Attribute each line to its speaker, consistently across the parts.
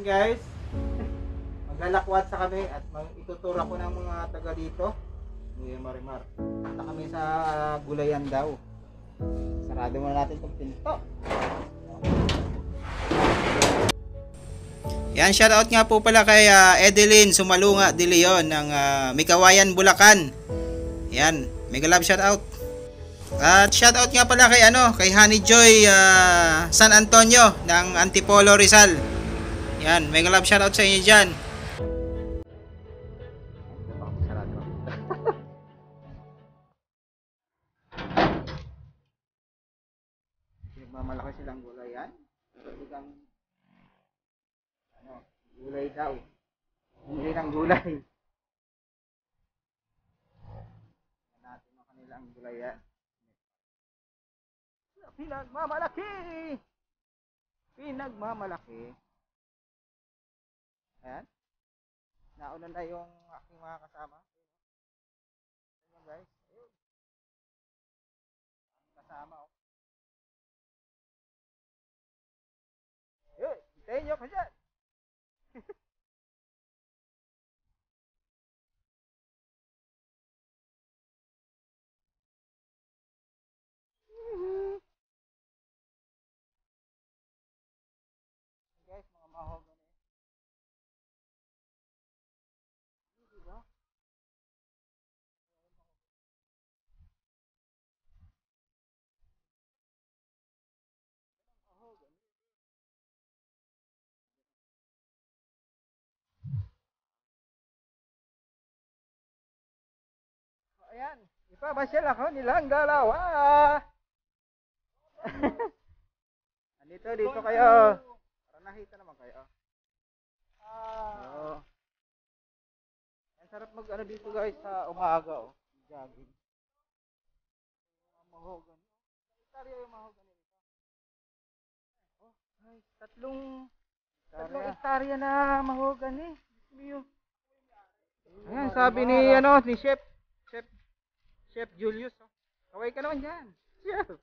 Speaker 1: Guys. Maglalakwat sa kami at ituturo ako ng mga taga dito. Ni Marimar. Punta kami sa gulayan daw. Sarado muna natin itong pinto. Yan, shoutout nga po pala kay ah, Edeline Sumalunga de Leon ng uh, Mikawayan, Bulacan. Yan, mega love shoutout. At shoutout nga pala kay ano, kay Honey Joy ah, San Antonio ng Antipolo Rizal. Yan, mega love shoutout sa inyo diyan. Magmamalaki silang gulay yan. Talagang ano, gulay daw. Bumili ng gulay. Natin ang kanilang gulay yan. Pinagmamalaki! Pinagmamalaki. Ayan. Nauna na yung aking mga kasama. Ayan guys. Ayun. Kasama oh. Ayun. Hintayin nyo pa dyan. guys, ayan, ipabasyal ako nilang dalawa. Andito, dito kayo. Para nakita naman kayo. Oo. Ang sarap mag ano dito guys sa umaga oh. Jogging. Mahogan. Hektarya yung mahogan nito. Oh, guys, tatlong tatlong hektarya na mahogan eh. Mio. Ayan, sabi ni ano, ni Chef Chef Julius. Oh. Kaway ka naman diyan. Chef.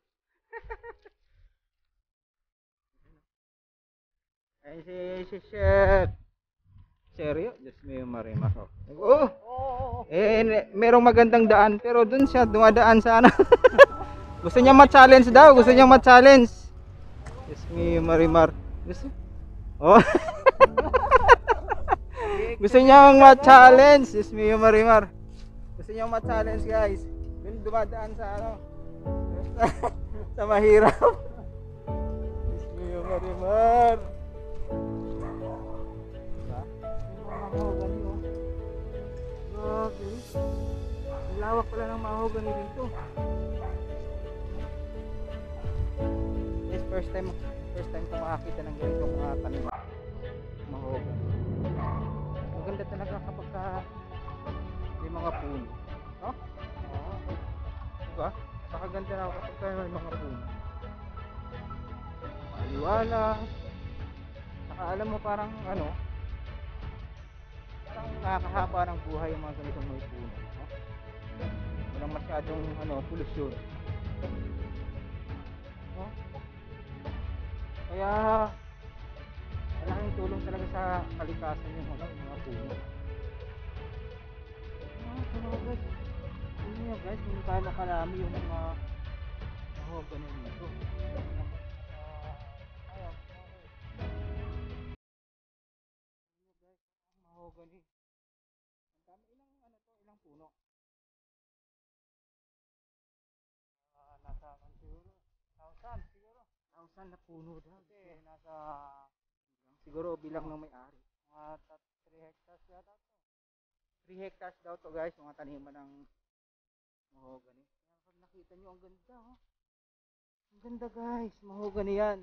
Speaker 1: Ay si, si Chef. Seryo? Diyos mo yung marimas. Oh. Oh. Eh, ne- merong magandang daan. Pero dun siya, dumadaan sa ano. gusto niya ma-challenge daw. Gusto niya ma-challenge. Diyos mo yung marimar. Gusto? Oh. gusto niya ma-challenge. Diyos mo yung marimar. Gusto niya ma-challenge guys. Dun dumadaan sa ano. sa, mahirap. Mo yung marimar. Diba? Yung mahogany oh. Grabe. Lawak pala ng mahogany dito. Yes, first time first time ko makakita ng ganitong mga tanim. Mahogany. Maganda talaga kapag ka may mga puno. Diba? Nakaganda na ako kapag ka may mga puno. Maliwala. Saka alam mo parang ano, parang nakakahaba ng buhay yung mga ganitong may puno. No? Walang masyadong ano, polusyon. No? Kaya malaking tulong talaga sa kalikasan yung ano, mga puno. Ah, pero guys, yun nga guys, kung paano kalami yung mga mahogany nito. Ah, ayun, okay. Ang dami ilang ano to, ilang puno. Ah, nasa kan siguro. Thousand siguro. Thousand na puno daw. Kasi nasa siguro bilang ng may-ari. Mga 3 hectares yata to. 3 hectares daw to guys, mga taniman ng mahogany. Kaya pag nakita nyo, ang ganda oh. Ang ganda guys, mahogany yan.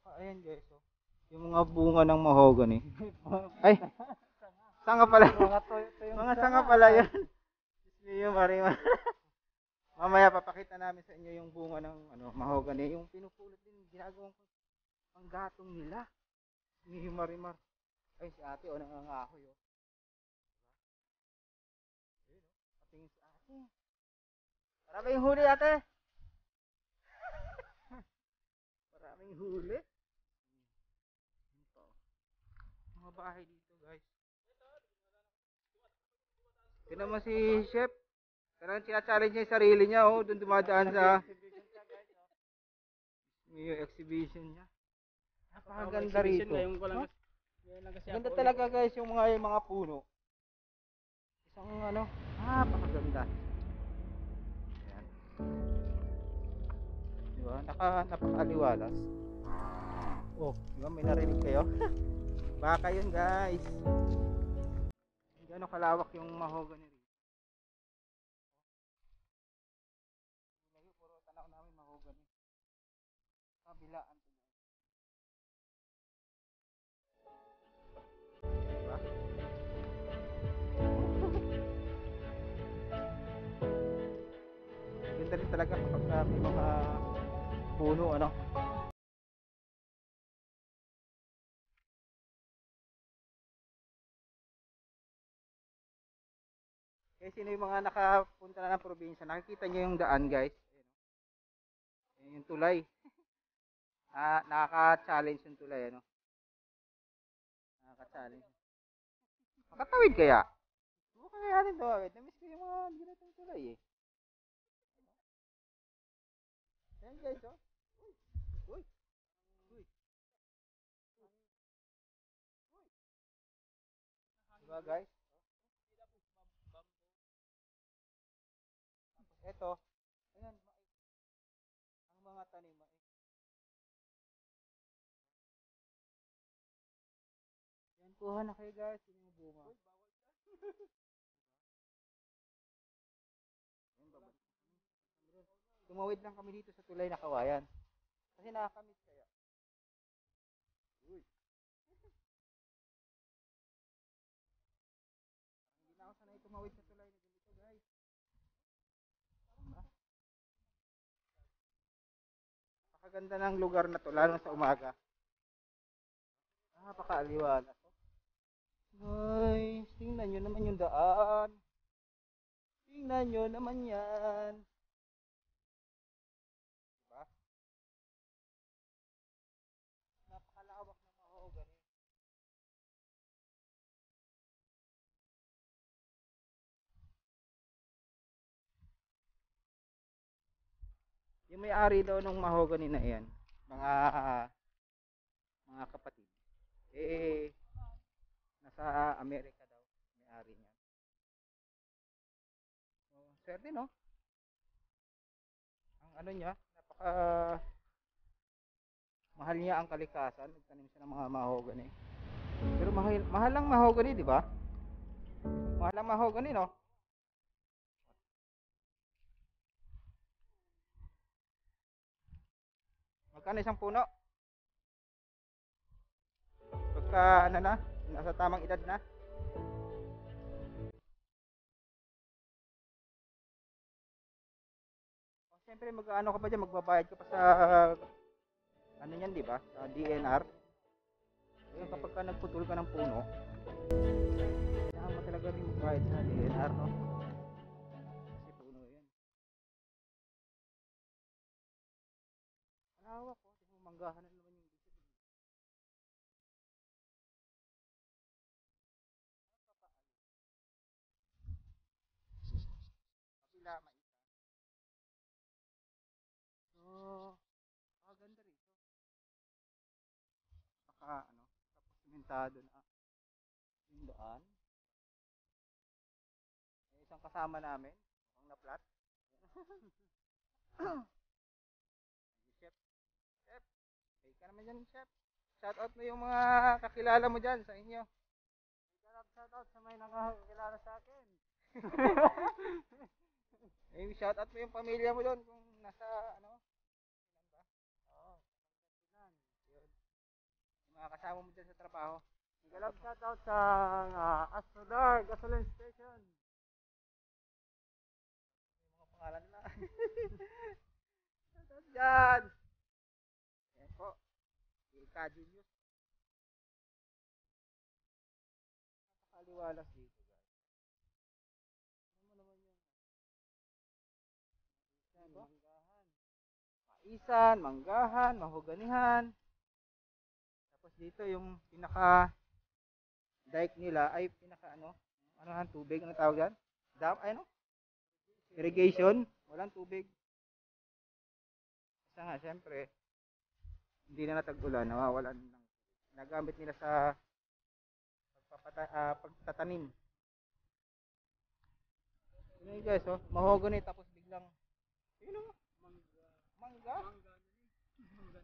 Speaker 1: Saka ayan guys oh. Yung mga bunga ng mahogany. Ay, sanga pala.
Speaker 2: Mga to yung
Speaker 1: Mga sanga pala yan. Yung marima. Mamaya papakita namin sa inyo yung bunga ng ano, mahogany. Yung pinupulot din, ginagawang panggatong nila. Ni Marimar. Ay, si ate, o, nangangahoy, o. Maraming huli ate. Maraming huli. Ito. Mga bahay dito guys. Ito naman si Chef. Parang sinachallenge niya yung sarili niya. Oh, doon dumadaan sa yung exhibition niya. Napakaganda rito.
Speaker 2: Ngayon ko.
Speaker 1: Ganda talaga guys yung mga yung mga puno. Isang ano, napakaganda. Ayan. Di ba? Naka, napakaliwalas. Oh, di ba may narinig kayo? Baka yun guys. Gano'ng kalawak yung mahogany Ganda rin talaga kapag uh, may mga puno, ano. Kaya sino yung mga nakapunta na ng probinsya, nakikita nyo yung daan guys. Ayan, yung tulay. na, nakaka-challenge yung tulay, ano. Nakaka-challenge. Makatawid kaya? Subukan kaya natin tumawid. Namiss ko yung mga ginatong tulay eh. Guys, oh. Uy. Uy. Uy. Diba guys? Eto. Ayan. Ang mga tanim. Yan, kuha na kayo guys. Yun yung bunga. Uy, bawal ka. Ayun, babalik na kami. Tumawid lang kami dito sa tulay na kawayan. Kasi nakakamiss kaya. Uy. Hindi na ako sanay tumawid sa tulay na ganito guys. Napakaganda ng lugar na to, lalo sa umaga. Napakaaliwalas. Guys, tingnan nyo naman yung daan. Tingnan nyo naman yan. Yung may-ari daw ng mahogany na yan, mga mga kapatid, eh, nasa Amerika daw, may-ari niya. Oh, swerte no? Ang ano niya, napaka mahal niya ang kalikasan, nagtanim siya ng mga mahogany. Pero mahal, mahal lang mahogany, di ba? Mahal lang mahogany, no? Magkano isang puno? Pagka ano na, nasa tamang edad na. O, Siyempre mag-ano ka pa dyan, magbabayad ka pa sa ano yan, di ba? Sa DNR. Ayun, kapag ka nagputol ka ng puno, kailangan mo talaga rin magbayad sa DNR, no? Malawak, oh. Tingnan mo, manggahan na naman yung dito. Kabila, maita. So, ah, ganda rito. Saka, ano, tapos simentado na yung daan. May isang kasama namin, ang na-flat. Chef, chef, ka naman dyan, chef. Shout out mo yung mga kakilala mo dyan sa inyo. Shout out sa may nakakilala sa akin. eh, shout out mo yung pamilya mo doon kung nasa ano, ba? Oo. Yun. Yung mga kasama mo dyan sa trabaho.
Speaker 2: Galap shout out sa uh, Astrodar Gasoline Station.
Speaker 1: Yung mga pangalan nila. shout out dyan. Julius. Napakaliwalas dito guys. Ano naman yun? Yan, manggahan. Maisan, manggahan, mahuganihan. Tapos dito yung pinaka dike nila ay pinaka ano, ano ang tubig, ano tawag yan? Dam, ano? Irrigation, walang tubig. Kasi nga, syempre, hindi na natag-ulan, nawawalan ng nagamit nila sa pagpapata, ah, pagtatanim. Yun yun guys, oh, mahogany tapos biglang, yun oh, mangga. Mangga.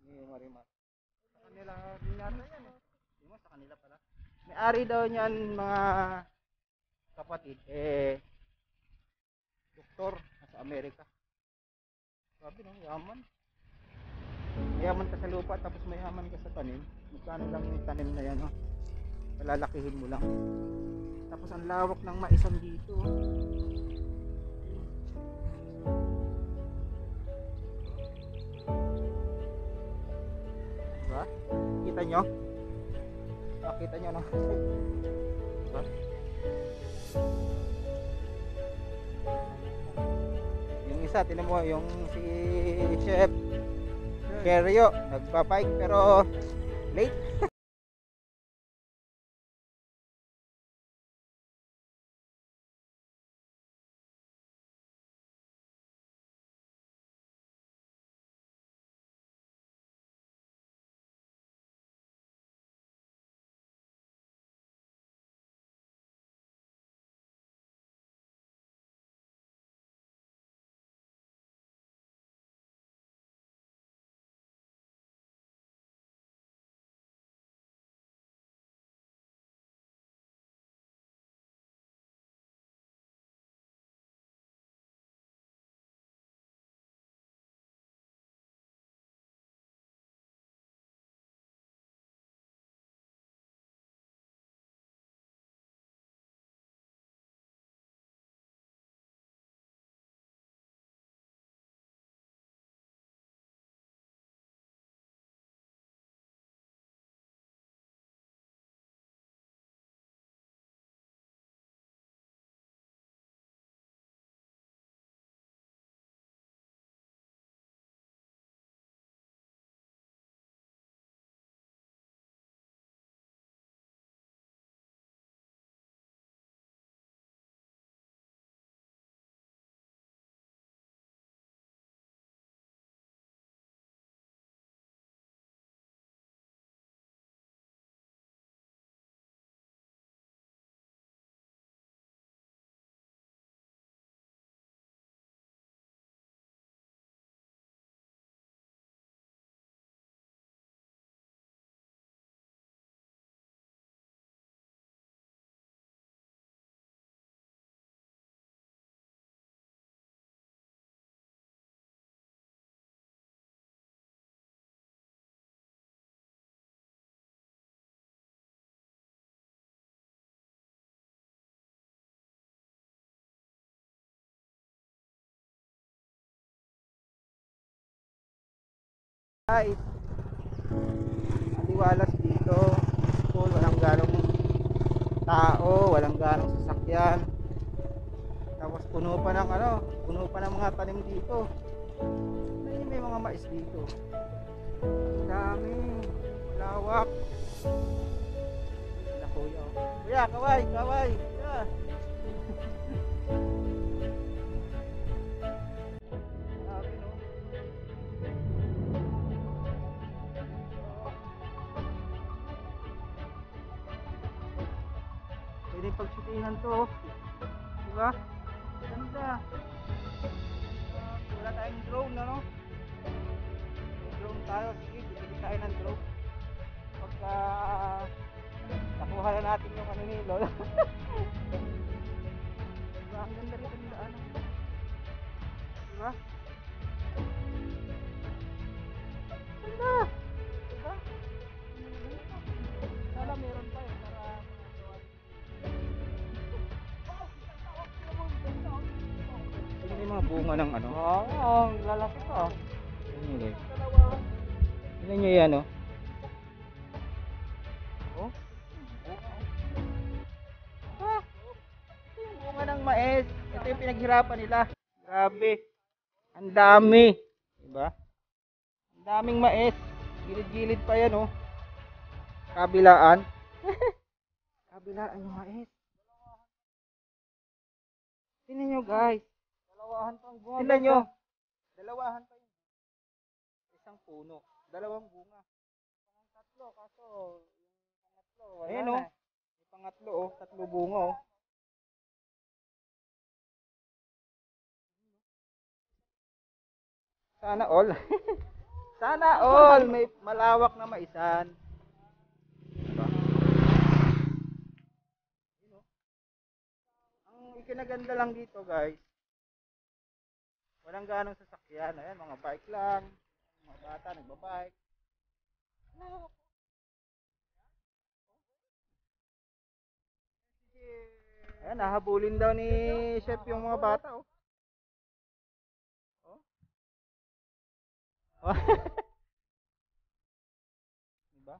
Speaker 1: Hindi, marimar. Sa kanila din yata yan eh. Hindi mo, sa kanila pala. May-ari daw niyan mga kapatid, eh, doktor sa Amerika. Sabi no, yaman. Mayaman ka sa lupa tapos mayaman ka sa tanim. Magkano lang yung tanim na yan, oh. Palalakihin mo lang. Tapos ang lawak ng maisan dito. Diba? Kita nyo? Makita nyo, no? diba? Yung isa, tinan mo, yung si Chef Kerio, nagbabike pero late. Guys aliwalas dito. School walang ganong tao walang ganong sasakyan. Tapos puno pa ng ano puno pa ng mga tanim dito. May, may mga mais dito. Dami. Lawak. Sila kuya. Kuya kaway kaway. Kuya to. Diba? Ganda. Wala tayong drone, ano? Drone tayo. Sige, bibili tayo ng drone. Pagka nakuha na natin yung ano ni Lola. Bunga ng ano.
Speaker 2: Oo, ang lalaki.
Speaker 1: Tingnan nyo guys. Tingnan nyo yan oh. Oh. Ah, ito yung bunga ng mais. Ito yung pinaghirapan nila. Grabe. Ang dami. Diba? Ang daming mais. Gilid-gilid pa yan oh. Kabilaan. Kabilaan yung mais. Tingnan nyo guys.
Speaker 2: Dalawahan pang bunga.
Speaker 1: Tingnan nyo. Dalawahan pa yun. Isang puno. Dalawang bunga.
Speaker 2: Ang tatlo, kaso yung pangatlo, wala
Speaker 1: Ayan
Speaker 2: na.
Speaker 1: oh. May pangatlo oh. Tatlo bunga oh. Sana all. Sana all. May malawak na maisan. Diba? Oh. Ang ikinaganda lang dito guys. Walang ganong sasakyan. Ayan, mga bike lang. Mga bata nagbabike. Ayan, nahabulin daw ni chef yung mga bata, oh. Oh. Oh. diba?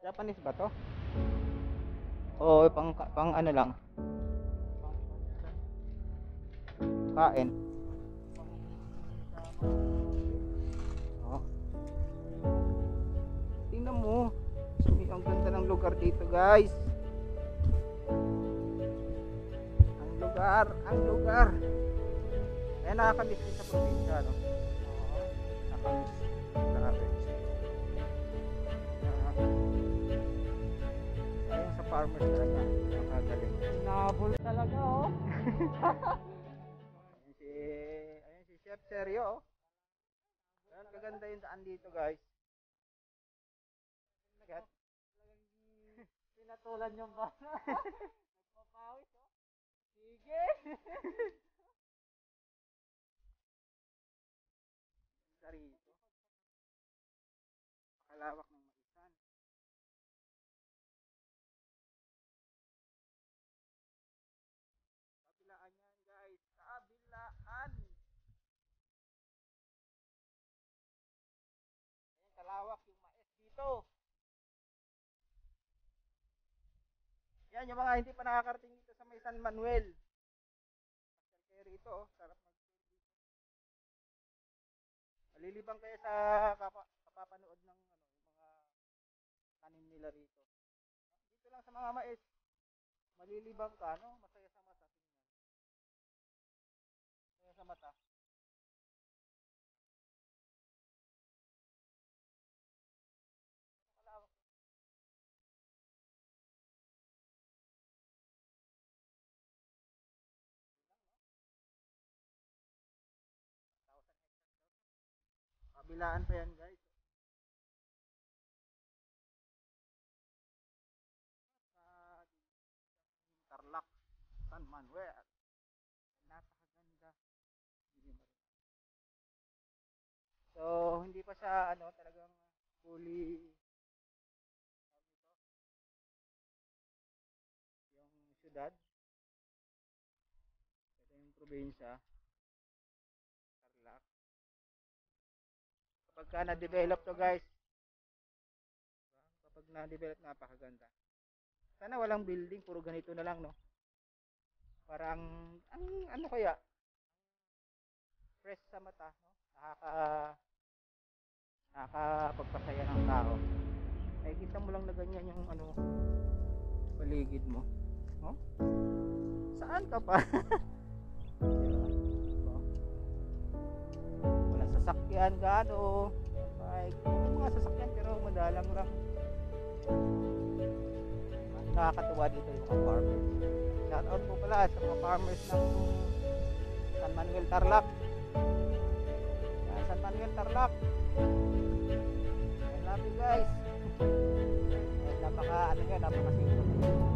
Speaker 1: Japanese ba to? Oo, pang, pang ano lang. Kain. Oh. Tingnan mo. Sumi, ang ganda ng lugar dito, guys. Ang lugar, ang lugar. Kaya nakakamiss din sa probinsya, no? Oo, nakakamiss. Ah, ayun sa farmers talaga. Nakagaling.
Speaker 2: Nabol talaga, oh.
Speaker 1: Seryo, oh. Ganun kaganda yung daan dito, guys. Nagat.
Speaker 2: Pinatulan yung ba? Nagpapawis, oh. Sige.
Speaker 1: Sa rito. Dito. Yan, yung mga hindi pa nakakarating dito sa may San Manuel. Pasyal kayo rito, oh. Sarap mag Malilibang kayo sa kapa, kapapanood ng ano, yung mga tanim nila rito. Dito lang sa mga mais. Malilibang ka, no? Masaya sa mata. Masaya sa mata. Kabilaan pa yan guys. Tarlac, San Manuel. Napakaganda. So, hindi pa siya ano, talagang fully yung syudad. Ito yung probinsya. Kapag ka na-develop to guys, kapag na-develop napakaganda. Sana walang building, puro ganito na lang, no? Parang, ang ano kaya, fresh sa mata, no? Nakaka, nakakapagpasaya ng tao. Nakikita mo lang na ganyan yung ano, paligid mo. No? Saan ka pa? Diba? walang sasakyan gaano bike may mga sasakyan pero madalang lang nakakatuwa dito yung mga farmers. Shout out po pala sa mga farmers ng San Manuel Tarlac. Yan, San Manuel Tarlac. I love you guys. Napaka ano nga napaka simple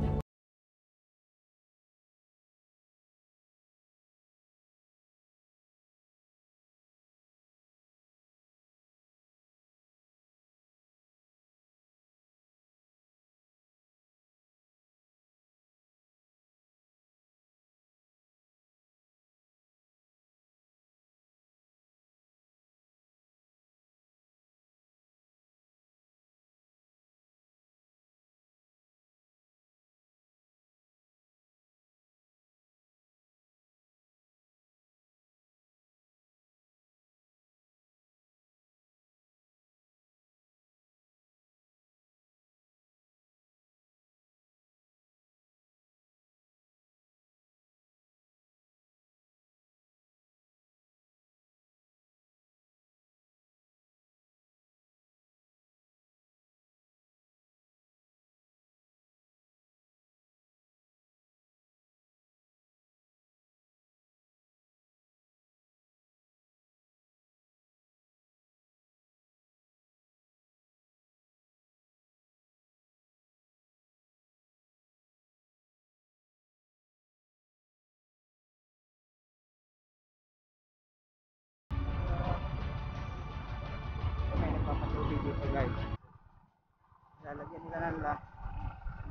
Speaker 1: daanan la.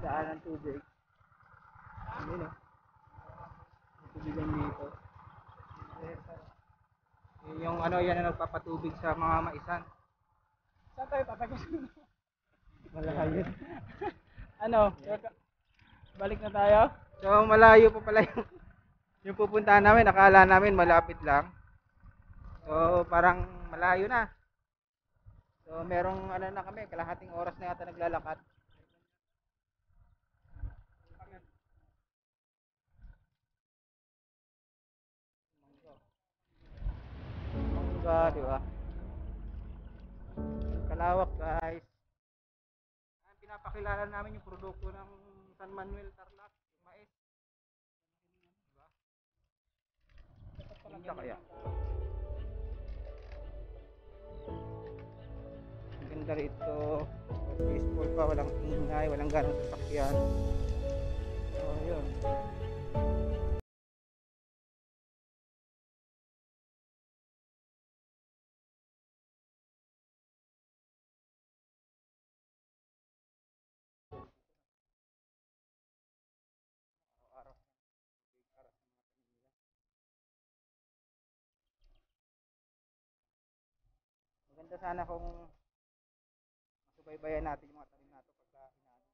Speaker 1: Daanan tubig. Ayun oh. May tubigan dito. Yun yung ano yan ang nagpapatubig sa mga maisan.
Speaker 2: Saan tayo tatagos? Malayo. ano? Balik na tayo?
Speaker 1: So malayo pa pala yung, yung pupuntahan namin. Akala namin malapit lang. So parang malayo na. So merong ano na kami, kalahating oras na yata naglalakad. Mangga, di ba? Kalawak guys. Ang pinapakilala namin yung produkto ng San Manuel Tarlac, yung mais. Diba? Ganda kaya. Ang ganda rito. Peaceful pa, walang ingay, walang ganong sasakyan. Maganda sana kung masubaybayan natin yung mga tanim natin pagka inaano.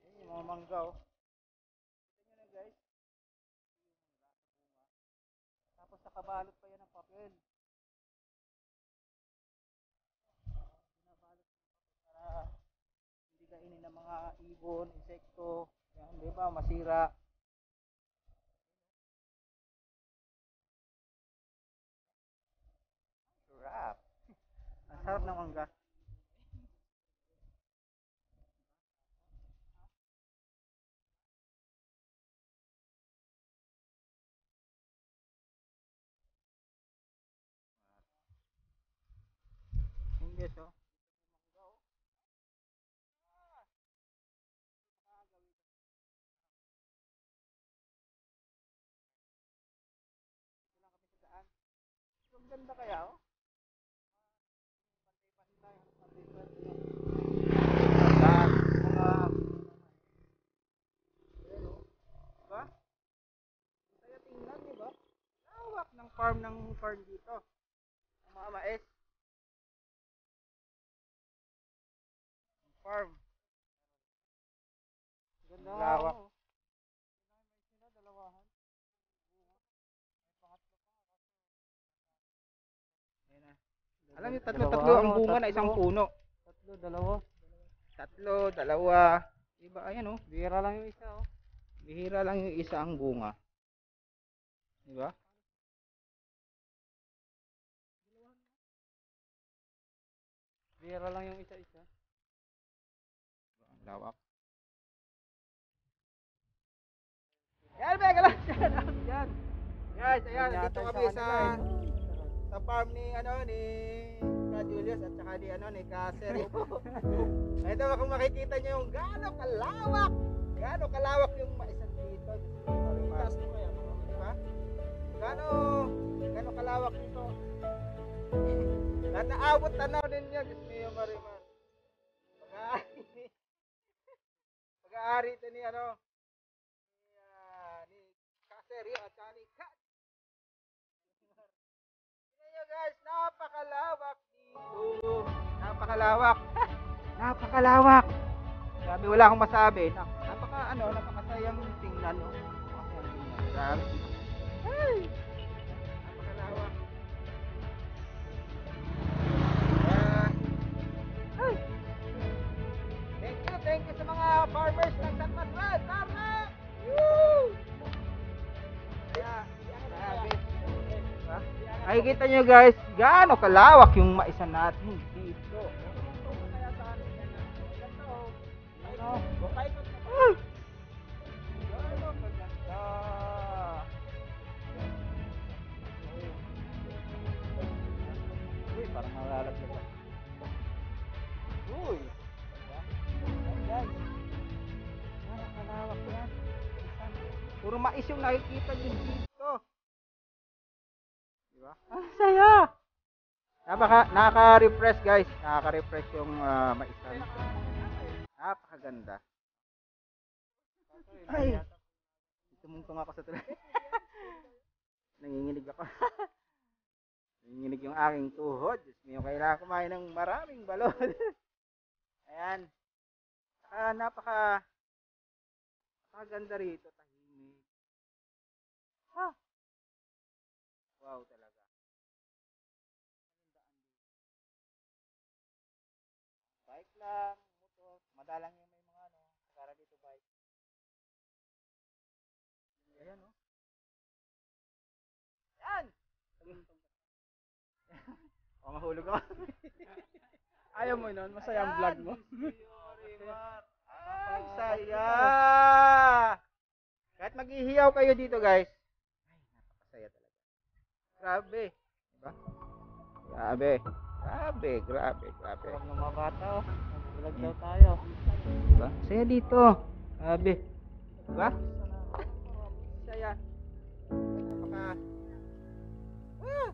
Speaker 1: Eh, mga mangga oh. Kita nyo na guys. Tapos nakabalot pa yan ng papel. Binabalot para hindi kainin ng mga ibon, insekto. Yan, di ba? Masira. Sarap. Ang sarap ng mangga. Guys, oh. Ang ganda kaya, oh. Lahat, mga... Ayan, oh. Diba? Kaya tingnan, diba? Lawak ng farm ng farm dito. Ang mga mais. Ang farm.
Speaker 2: Ganda
Speaker 1: lawak. na. Alam niyo, tatlo,
Speaker 2: Dalawa,
Speaker 1: tatlo ang bunga na
Speaker 2: tatlo.
Speaker 1: isang puno.
Speaker 2: Tatlo, dalawa.
Speaker 1: Tatlo, dalawa. Iba, ayan oh.
Speaker 2: Bira lang yung isa, oh.
Speaker 1: Bihira lang yung isa ang bunga. Diba?
Speaker 2: Bira lang yung isa-isa.
Speaker 1: Ang lawak. Yan, mega lang yan. Yan. Guys, ayan, dito kami sa
Speaker 2: eh.
Speaker 1: sa farm ni ano ni Ka Julius at saka ni ano ni Ka Sergio. Ito kung makikita niyo yung gaano kalawak. Gaano kalawak yung maisan dito. Taas mo kaya, di ba? Gaano gaano kalawak nito. Lahat naabot tanaw din niya, Diyos niyo Marimar. Pag-aari. Pag-aari ito ni ano ni, ah, ni Ka Sergio at ni Ka Tingnan nyo guys, napakalawak dito. Napakalawak. napakalawak. Sabi wala akong masabi. Napaka ano, napakasayang tingnan no. Napakasayang tingnan. Grabe. Ay! Thank you, sa mga farmers ng San Manuel. Tama! Woo! Diba? Makikita nyo guys, gaano kalawak yung maisan natin dito. Ay! Uy, parang malalaglag Puro mais yung nakikita nyo dito. Di ba? Ang saya! Napaka, nakaka-refresh guys. Nakaka-refresh yung uh, maisan. Napakaganda. Ay! Tumungtong ako sa tulay. Nanginginig ako. Nanginginig yung aking tuhod. Diyos mio, kailangan kumain ng maraming balon. Ayan. Saka napaka napakaganda rito. Ha? Wow talaga. Bike lang, motor, madalang yung may mga ano, para dito bike. Ayan oh. Yan! o, mahulog ako.
Speaker 2: Ayaw mo nun, masaya ang vlog mo.
Speaker 1: Ay, saya! Kahit maghihiyaw kayo dito, guys. Grabe. Diba? Grabe. Grabe, grabe, grabe.
Speaker 2: Huwag ng mga bata, oh. Vlog daw tayo.
Speaker 1: Diba? Saya dito. Grabe. Diba? Saya. Napaka... Ah!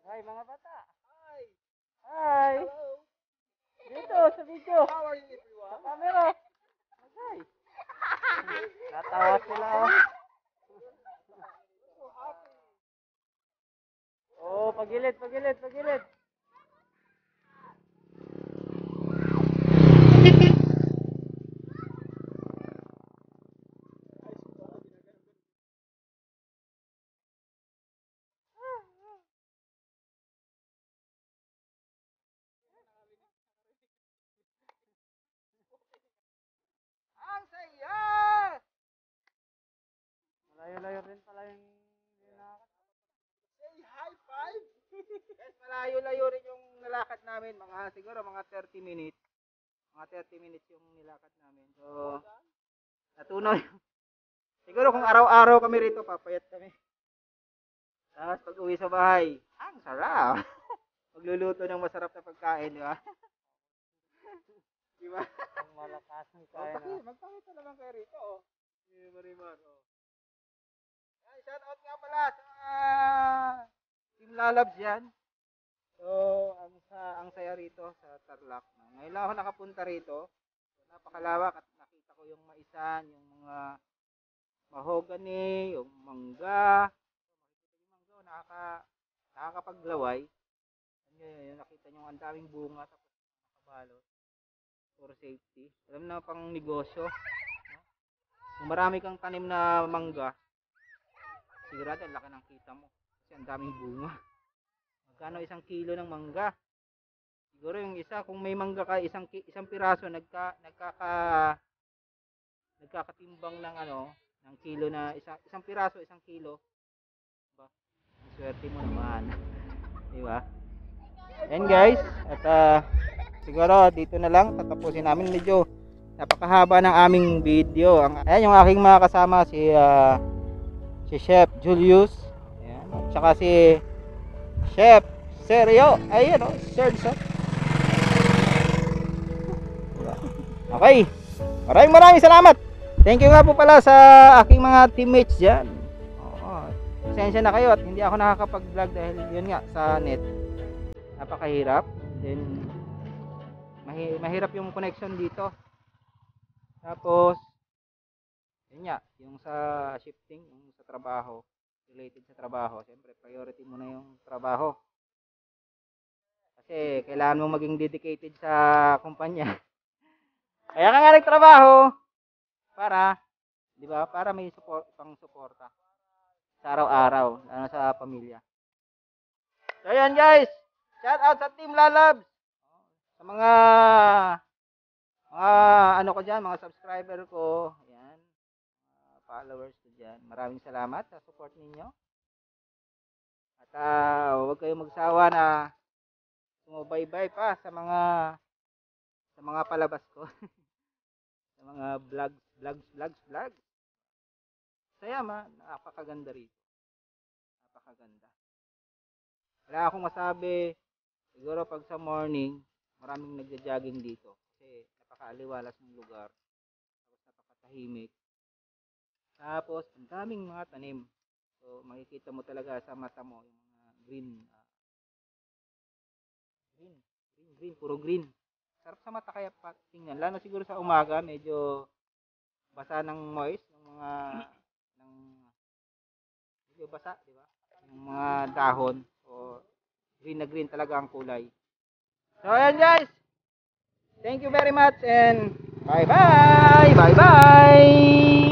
Speaker 2: Mag-hi mga bata.
Speaker 1: Hi!
Speaker 2: Hi!
Speaker 1: Hello!
Speaker 2: Dito, sa video.
Speaker 1: How are you
Speaker 2: Sa
Speaker 1: everyone?
Speaker 2: camera. Mag-hi. Natawa sila, oh. Oh, pagilid, pagilid, pagilid.
Speaker 1: Ang saya!
Speaker 2: Malayo-layo rin pala yung linakad.
Speaker 1: Say high five! Guys, malayo-layo rin yung nilakad namin. Mga siguro mga 30 minutes. Mga 30 minutes yung nilakad namin. So, natunaw yung... Siguro kung araw-araw kami rito, papayat kami. Tapos pag uwi sa bahay, ang sarap! Magluluto ng masarap na pagkain, di ba? di ba?
Speaker 2: Ang malakas ng
Speaker 1: Magpaki,
Speaker 2: na.
Speaker 1: magpakita naman kayo rito, oh. Ni Marimar, oh. Yan, shout out nga pala sa mga Team Lalabs yan. So, ang sa ang saya rito sa Tarlac. Ngayon lang ako nakapunta rito. So, napakalawak at nakita ko yung maisan, yung mga mahogany, yung mangga. So, yung mangga, nakaka, nakakapaglaway. Yun, yun, nakita nyo ang daming bunga tapos nakabalot for safety. Alam na pang negosyo. No? Kung marami kang tanim na mangga, sigurado ang laki ng kita mo. Kasi ang daming bunga. Magkano isang kilo ng mangga? Siguro yung isa, kung may mangga ka, isang, isang piraso, nagka, nagkaka, nagkakatimbang ng ano, ng kilo na, isa, isang piraso, isang kilo. Diba? Ang swerte mo naman. Diba? Yan guys, at ah, siguro dito na lang tatapusin namin medyo napakahaba ng aming video. Ang ayan yung aking mga kasama si ah, si Chef Julius. Ayan, at saka si Chef Sergio. Ayun oh, Sergio. Diba? Okay. Maraming maraming salamat. Thank you nga po pala sa aking mga teammates diyan. Oo. Pasensya na kayo at hindi ako nakakapag-vlog dahil yun nga sa net napakahirap. Then, mahi- mahirap yung connection dito. Tapos, yun nga, yung sa shifting, yung sa trabaho, related sa trabaho, siyempre, priority mo na yung trabaho. Kasi, kailangan mo maging dedicated sa kumpanya. Kaya ka nga nagtrabaho, para, di ba, para may support, pang suporta sa araw-araw, lalo sa pamilya. So, yan guys. Shout out sa Team Lalabs. Sa mga mga ano ko diyan, mga subscriber ko, ayan. Mga followers ko diyan. Maraming salamat sa support ninyo. At ah, huwag kayong magsawa na sumubaybay pa sa mga sa mga palabas ko. sa mga vlogs, vlogs, vlogs, vlogs. Saya ma, napakaganda rito. Napakaganda. Wala akong masabi. Siguro pag sa morning, maraming nagja-jogging dito. Kasi napakaaliwalas ng lugar. Tapos napakatahimik. Tapos, ang daming mga tanim. So, makikita mo talaga sa mata mo yung mga green. ah, green, green, green, puro green. Sarap sa mata kaya tingnan. Lalo siguro sa umaga, medyo basa ng moist, ng mga, ng, medyo basa, di ba? Yung mga dahon. So, green na green talaga ang kulay. So, ayan guys. Thank you very much and bye-bye! Bye-bye!